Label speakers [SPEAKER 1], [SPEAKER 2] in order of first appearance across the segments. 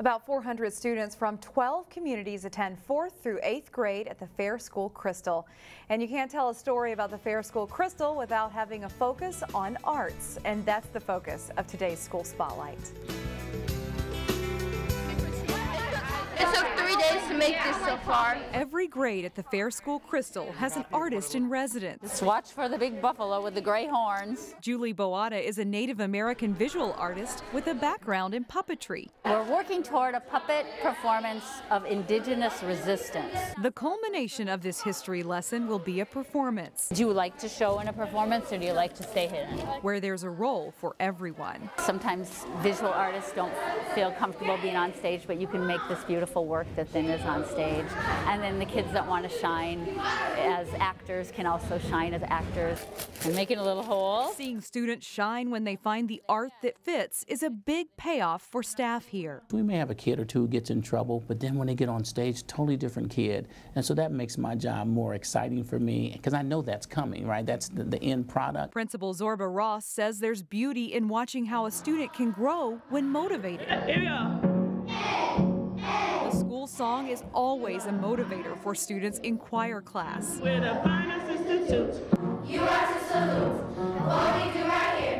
[SPEAKER 1] About 400 students from 12 communities attend 4th through 8th grade at the Fair School Crystal. And you can't tell a story about the Fair School Crystal without having a focus on arts. And that's the focus of today's School Spotlight.
[SPEAKER 2] Days to this so far.
[SPEAKER 1] Every grade at the Fair School Crystal has an artist in residence.
[SPEAKER 3] Just watch for the big buffalo with the gray horns.
[SPEAKER 1] Julie Boada is a Native American visual artist with a background in puppetry.
[SPEAKER 3] We're working toward a puppet performance of indigenous resistance.
[SPEAKER 1] The culmination of this history lesson will be a performance.
[SPEAKER 3] Do you like to show in a performance or do you like to stay hidden?
[SPEAKER 1] Where there's a role for everyone.
[SPEAKER 3] Sometimes visual artists don't feel comfortable being on stage, but you can make this beautiful work that then is on stage. And then the kids that want to shine as actors can also shine as actors. I'm making a little hole.
[SPEAKER 1] Seeing students shine when they find the art that fits is a big payoff for staff here.
[SPEAKER 4] We may have a kid or two who gets in trouble, but then when they get on stage, totally different kid. And so that makes my job more exciting for me because I know that's coming, right? That's the, the end product.
[SPEAKER 1] Principal Zoraba Ross says there's beauty in watching how a student can grow when motivated. Here we go school song is always a motivator for students in choir class.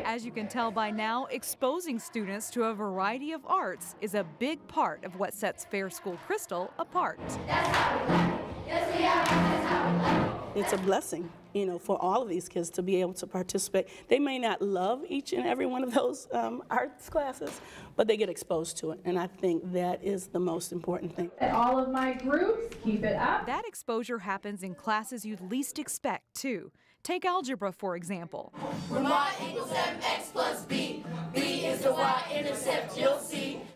[SPEAKER 1] As you can tell by now, exposing students to a variety of arts is a big part of what sets Fair School Crystal apart.
[SPEAKER 5] It's a blessing, you know, for all of these kids to be able to participate. They may not love each and every one of those um, arts classes, but they get exposed to it, and I think that is the most important thing.
[SPEAKER 6] All of my groups, keep it up.
[SPEAKER 1] That exposure happens in classes you'd least expect, too. Take algebra, for example.
[SPEAKER 7] y equals mx plus b. b is the y-intercept you'll see.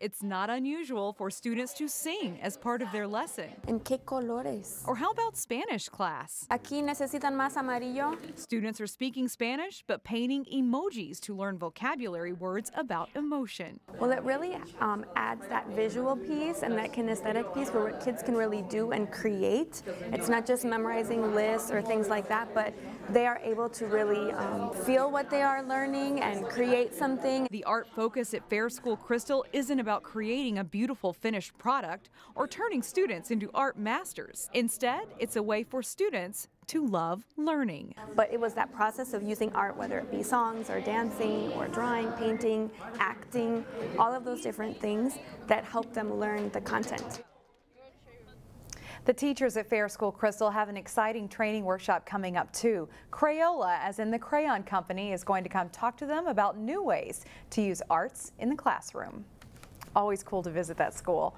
[SPEAKER 1] It's not unusual for students to sing as part of their lesson.
[SPEAKER 8] ¿En qué colores?
[SPEAKER 1] Or how about Spanish class?
[SPEAKER 8] Aquí necesitan más amarillo.
[SPEAKER 1] Students are speaking Spanish, but painting emojis to learn vocabulary words about emotion.
[SPEAKER 8] Well, it really um, adds that visual piece and that kinesthetic piece where kids can really do and create. It's not just memorizing lists or things like that, but they are able to really um, feel what they are learning and create something.
[SPEAKER 1] The art focus at Fair School Crystal isn't about creating a beautiful finished product or turning students into art masters. Instead, it's a way for students to love learning.
[SPEAKER 8] But it was that process of using art, whether it be songs or dancing or drawing, painting, acting, all of those different things that helped them learn the content.
[SPEAKER 1] The teachers at Fair School Crystal have an exciting training workshop coming up too. Crayola, as in the crayon company, is going to come talk to them about new ways to use arts in the classroom. Always cool to visit that school.